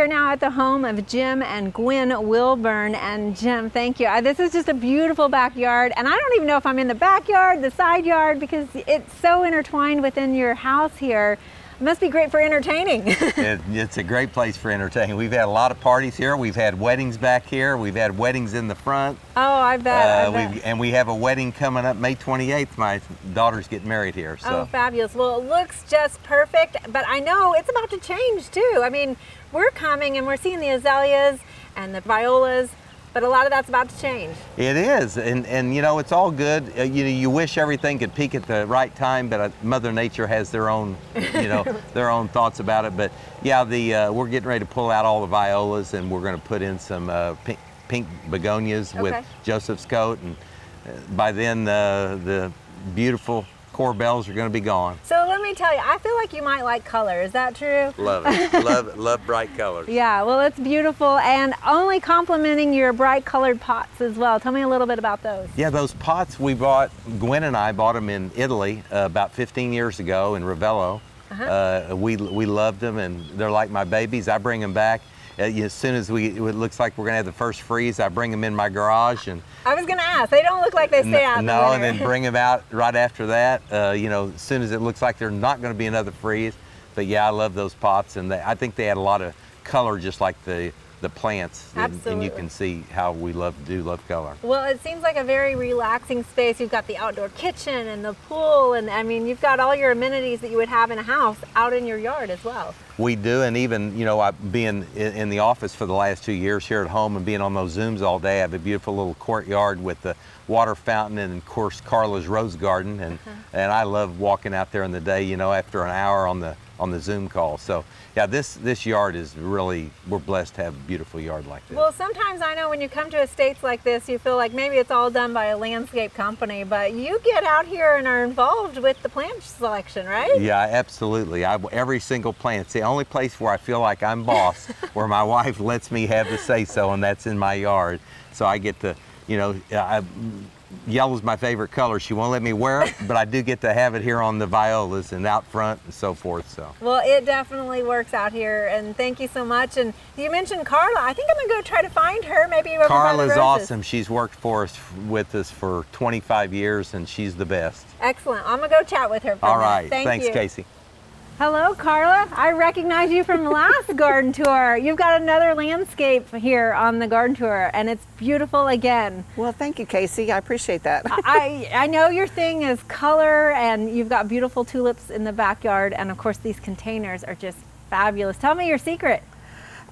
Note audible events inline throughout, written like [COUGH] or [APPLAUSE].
are now at the home of Jim and Gwen Wilburn. And Jim, thank you. Uh, this is just a beautiful backyard. And I don't even know if I'm in the backyard, the side yard, because it's so intertwined within your house here. It must be great for entertaining. [LAUGHS] it, it's a great place for entertaining. We've had a lot of parties here. We've had weddings back here. We've had weddings in the front. Oh, I bet. Uh, I bet. And we have a wedding coming up May 28th. My daughter's getting married here. So. Oh, fabulous. Well, it looks just perfect, but I know it's about to change too. I mean, we're coming and we're seeing the azaleas and the violas but a lot of that's about to change. It is, and and you know it's all good. Uh, you know you wish everything could peak at the right time, but uh, Mother Nature has their own, you know, [LAUGHS] their own thoughts about it. But yeah, the uh, we're getting ready to pull out all the violas, and we're going to put in some uh, pink, pink begonias okay. with Joseph's coat, and uh, by then the the beautiful corbels are going to be gone. So me tell you, I feel like you might like color. Is that true? Love it. [LAUGHS] love love bright colors. Yeah, well, it's beautiful and only complementing your bright colored pots as well. Tell me a little bit about those. Yeah, those pots we bought, Gwen and I bought them in Italy uh, about 15 years ago in Ravello. Uh -huh. uh, we, we loved them and they're like my babies. I bring them back as soon as we, it looks like we're gonna have the first freeze, I bring them in my garage and. I was gonna ask, they don't look like they stay out No, and then bring them out right after that. Uh, you know, as soon as it looks like there's not gonna be another freeze. But yeah, I love those pots and they, I think they add a lot of color just like the the plants and, and, you can see how we love do love color. Well, it seems like a very relaxing space. You've got the outdoor kitchen and the pool and I mean you've got all your amenities that you would have in a house out in your yard as well. We do and even you know I, being in the office for the last two years here at home and being on those Zooms all day I have a beautiful little courtyard with the water fountain and of course Carla's rose garden and, uh -huh. and I love walking out there in the day you know after an hour on the on the Zoom call. So yeah, this, this yard is really, we're blessed to have a beautiful yard like this. Well, sometimes I know when you come to estates like this, you feel like maybe it's all done by a landscape company, but you get out here and are involved with the plant selection, right? Yeah, absolutely. I, every single plant. It's the only place where I feel like I'm boss, [LAUGHS] where my wife lets me have the say-so, and that's in my yard. So I get to, you know, I, yellow's my favorite color. She won't let me wear it, but I do get to have it here on the violas and out front and so forth. So. Well, it definitely works out here, and thank you so much. And you mentioned Carla. I think I'm gonna go try to find her. Maybe Carla's awesome. She's worked for us with us for 25 years, and she's the best. Excellent. I'm gonna go chat with her. All right. Thank Thanks, you. Casey. Hello, Carla. I recognize you from the last [LAUGHS] garden tour. You've got another landscape here on the garden tour, and it's beautiful again. Well, thank you, Casey. I appreciate that. I, I know your thing is color, and you've got beautiful tulips in the backyard, and of course, these containers are just fabulous. Tell me your secret.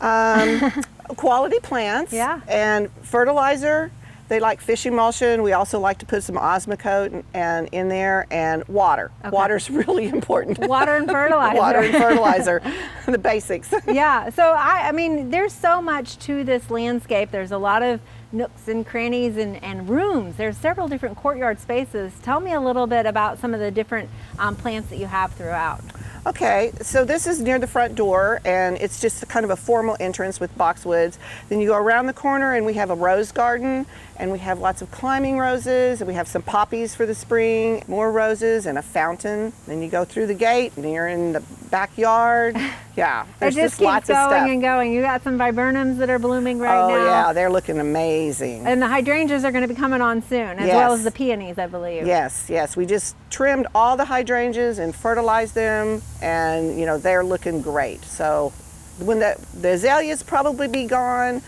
Um, [LAUGHS] quality plants yeah. and fertilizer they like fish emulsion. We also like to put some Osmocote and, and in there and water. Okay. Water's [LAUGHS] really important. Water and fertilizer. water and fertilizer, [LAUGHS] [LAUGHS] the basics. yeah, so I, I mean, there's so much to this landscape. There's a lot of nooks and crannies and, and rooms. There's several different courtyard spaces. Tell me a little bit about some of the different um, plants that you have throughout. Okay, so this is near the front door and it's just kind of a formal entrance with boxwoods. Then you go around the corner and we have a rose garden and we have lots of climbing roses and we have some poppies for the spring, more roses and a fountain. Then you go through the gate and you're in the backyard. [LAUGHS] Yeah, there's it just, just lots of stuff. going and going. You got some viburnums that are blooming right oh, now. Oh yeah, they're looking amazing. And the hydrangeas are going to be coming on soon, as yes. well as the peonies, I believe. Yes, yes. We just trimmed all the hydrangeas and fertilized them, and you know they're looking great. So when the the azaleas probably be gone,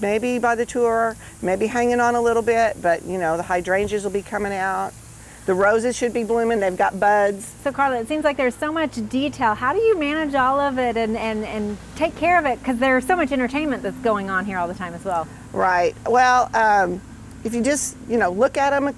maybe by the tour, maybe hanging on a little bit, but you know, the hydrangeas will be coming out. The roses should be blooming, they've got buds. So Carla, it seems like there's so much detail. How do you manage all of it and, and, and take care of it? Because there's so much entertainment that's going on here all the time as well. Right, well, um, if you just, you know, look at them,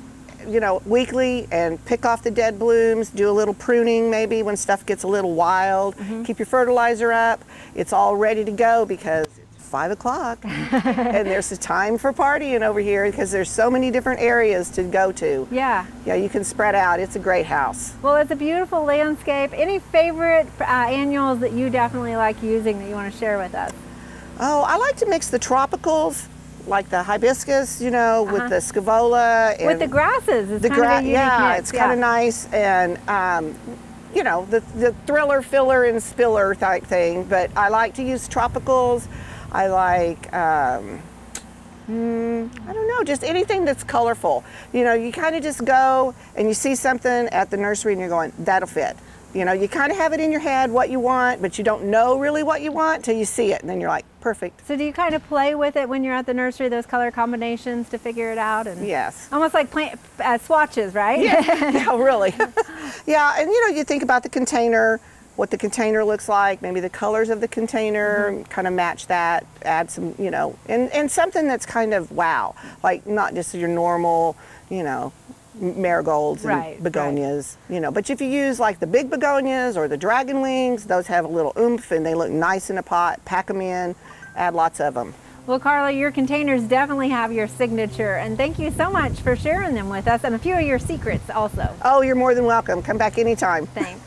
you know, weekly and pick off the dead blooms, do a little pruning maybe when stuff gets a little wild, mm -hmm. keep your fertilizer up, it's all ready to go because five o'clock and there's a time for partying over here because there's so many different areas to go to. Yeah. Yeah, you can spread out. It's a great house. Well, it's a beautiful landscape. Any favorite uh, annuals that you definitely like using that you want to share with us? Oh, I like to mix the tropicals like the hibiscus, you know, uh -huh. with the scaevola. with the grasses. It's the gra yeah, mix. it's yeah. kind of nice. And um, you know, the, the thriller, filler, and spiller type thing. But I like to use tropicals. I like, um, mm, I don't know, just anything that's colorful. You know, you kind of just go and you see something at the nursery and you're going, that'll fit. You know, you kind of have it in your head what you want, but you don't know really what you want till you see it, and then you're like, perfect. So do you kind of play with it when you're at the nursery, those color combinations to figure it out? And Yes. Almost like plant uh, swatches, right? Yeah, [LAUGHS] yeah really. [LAUGHS] yeah, and you know, you think about the container, what the container looks like, maybe the colors of the container, Mm-hmm. kind of match that, add some, you know, and, and something that's kind of wow, like not just your normal, you know, marigolds and Right, right. begonias, you know. But if you use like the big begonias or the dragon wings, those have a little oomph and they look nice in a pot. Pack them in, add lots of them. Well, Carla, your containers definitely have your signature, and thank you so much for sharing them with us and a few of your secrets also. Oh, you're more than welcome. Come back anytime. Thanks.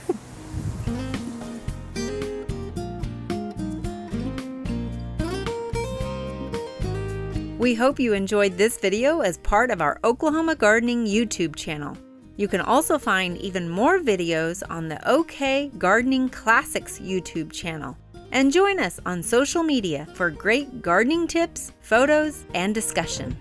We hope you enjoyed this video as part of our Oklahoma Gardening YouTube channel. You can also find even more videos on the OK Gardening Classics YouTube channel. And join us on social media for great gardening tips, photos, and discussion.